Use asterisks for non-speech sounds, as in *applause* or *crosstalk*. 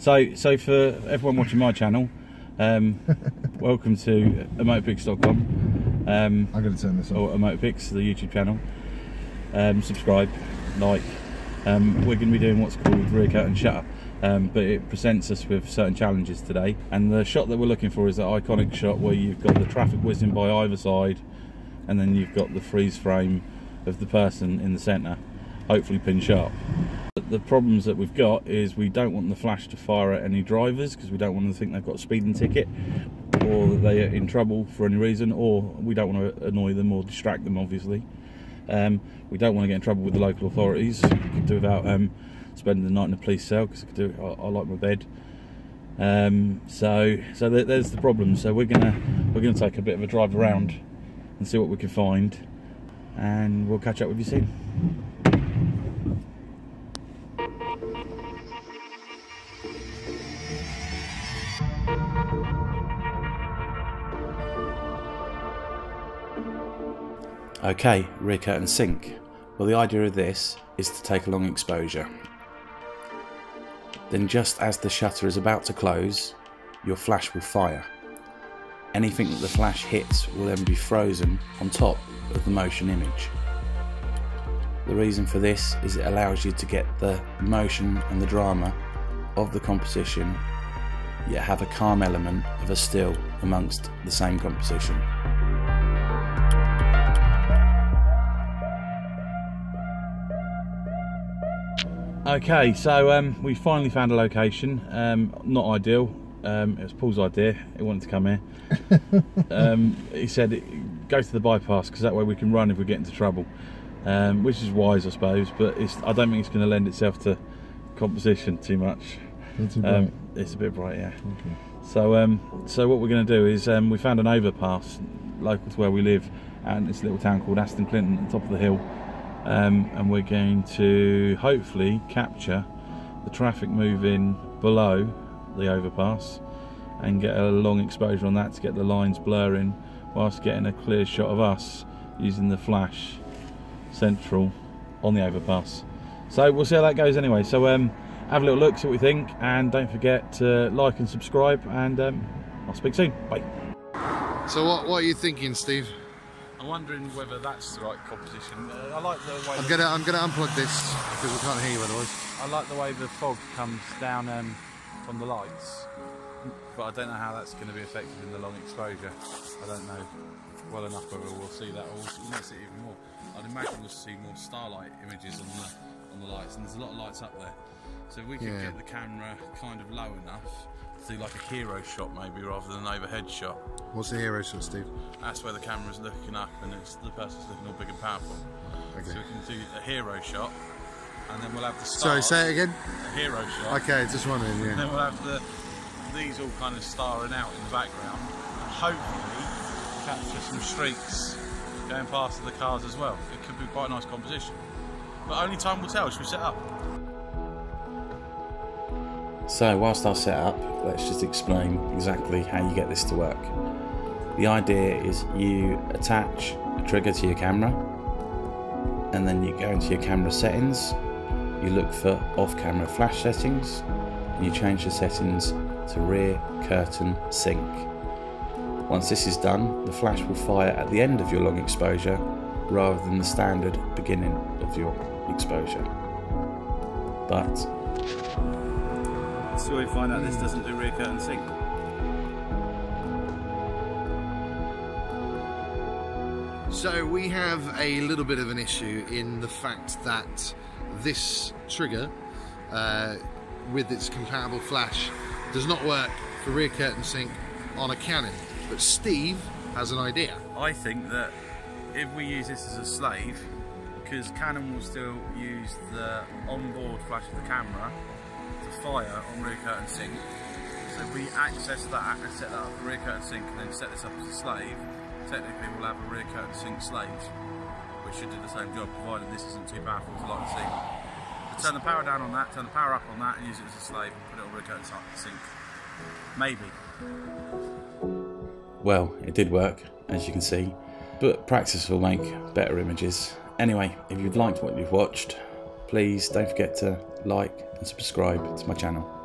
So, so for everyone watching my channel, um, *laughs* welcome to emotopix.com. Um, I'm going to turn this off. or emotopix, the YouTube channel. Um, subscribe, like. Um, we're going to be doing what's called rear curtain shutter, um, but it presents us with certain challenges today. And the shot that we're looking for is that iconic shot where you've got the traffic whizzing by either side, and then you've got the freeze frame of the person in the centre, hopefully pin sharp. The problems that we've got is we don't want the flash to fire at any drivers because we don't want them to think they've got a speeding ticket or that they are in trouble for any reason, or we don't want to annoy them or distract them, obviously. Um, we don't want to get in trouble with the local authorities. We could do without um, spending the night in a police cell because I. I, I like my bed. Um, so, so there, there's the problem. So we're gonna we're gonna take a bit of a drive around and see what we can find, and we'll catch up with you soon. Okay, rear curtain sync. Well, the idea of this is to take a long exposure. Then, just as the shutter is about to close, your flash will fire. Anything that the flash hits will then be frozen on top of the motion image. The reason for this is it allows you to get the motion and the drama of the composition, yet have a calm element of a still amongst the same composition. Okay, so um, we finally found a location. Um, not ideal. Um, it was Paul's idea. He wanted to come here. *laughs* um, he said, "Go to the bypass because that way we can run if we get into trouble," um, which is wise, I suppose. But I don't think it's going to lend itself to composition too much. Too bright. Um, it's a bit bright, yeah. Okay. So, um, so what we're going to do is um, we found an overpass local to where we live, and it's a little town called Aston Clinton at the top of the hill, um, and we're going to hopefully capture the traffic moving below the overpass and get a long exposure on that to get the lines blurring, whilst getting a clear shot of us using the flash central on the overpass. So we'll see how that goes anyway. So um, have a little look, see what we think, and don't forget to like and subscribe. And um, I'll speak soon. Bye. So what, what are you thinking, Steve? I'm wondering whether that's the right composition. Uh, I like the way I'm gonna I'm gonna unplug this because we can't hear you otherwise. I like the way the fog comes down um, from the lights, but I don't know how that's going to be affected in the long exposure. I don't know well enough whether we'll see that, or we might see it even more. I'd imagine we'll see more starlight images on the on the lights, and there's a lot of lights up there. So if we can Yeah. get the camera kind of low enough do like a hero shot maybe rather than an overhead shot. What's the hero shot, Steve? That's where the camera's looking up and it's the person's looking all big and powerful. Okay. So we can do a hero shot, and then we'll have the Sorry, say it again. A hero shot. Okay, just wondering. And Yeah. then we'll have the these all kind of starring out in the background, and hopefully capture some streaks going past the cars as well. It could be quite a nice composition, but only time will tell. Should we set up? So, whilst I set up, let's just explain exactly how you get this to work. The idea is you attach a trigger to your camera, and then you go into your camera settings, you look for off camera flash settings, and you change the settings to rear curtain sync. Once this is done, the flash will fire at the end of your long exposure rather than the standard beginning of your exposure. But so we find out this doesn't do rear curtain sync. So we have a little bit of an issue in the fact that this trigger, uh, with its compatible flash, does not work for rear curtain sync on a Canon. But Steve has an idea. I think that if we use this as a slave, because Canon will still use the onboard flash of the camera to fire on rear curtain sync. So we access that and set that up for rear curtain sync and then set this up as a slave, technically we'll have a rear curtain sync slave, which should do the same job provided this isn't too powerful to light the scene. So turn the power down on that, turn the power up on that and use it as a slave and put it on rear curtain sync. Maybe. Well, it did work, as you can see, but practice will make better images. Anyway, if you've liked what you've watched, please don't forget to like and subscribe to my channel.